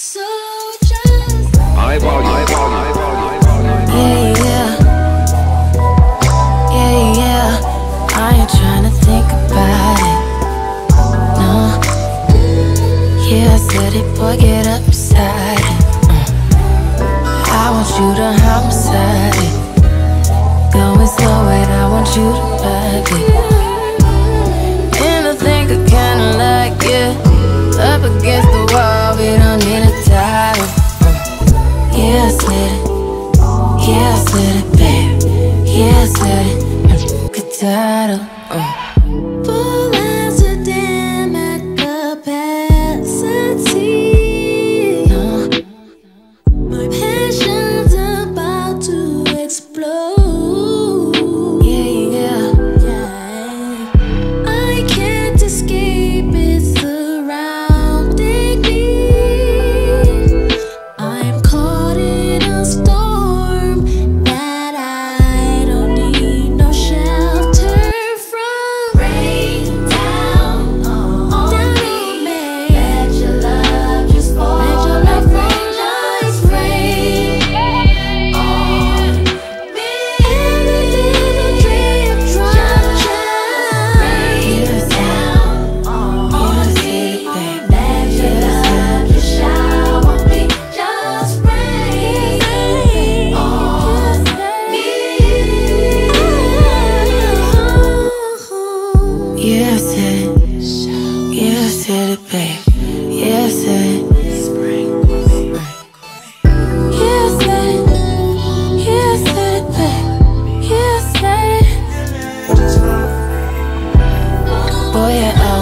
So just Yeah, yeah. Yeah, yeah. I ain't trying think about it. No. Yeah, I said it, boy, get upside mm. it. I want you to homicide it. Going slow, and I want you to. title. Uh.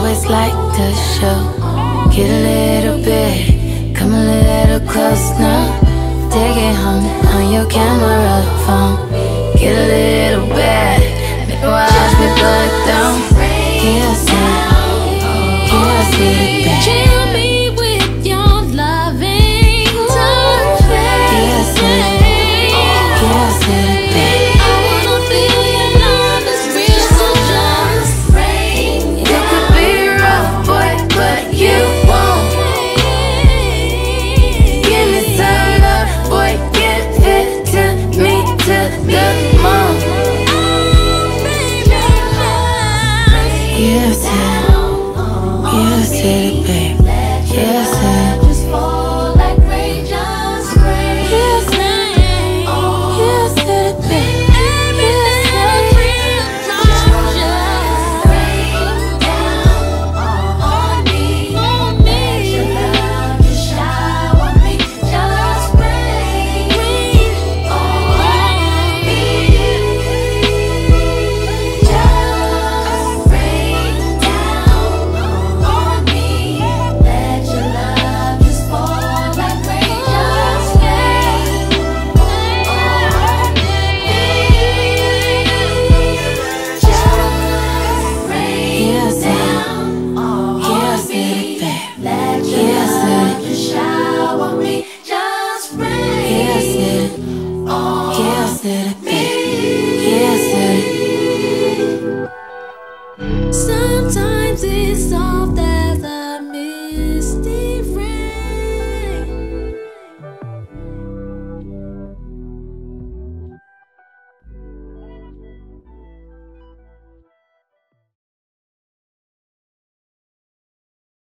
always like to show. Get a little bit, come a little close now. Take it home on your camera phone. Get a little wanna it, babe. that it be? Yes, it.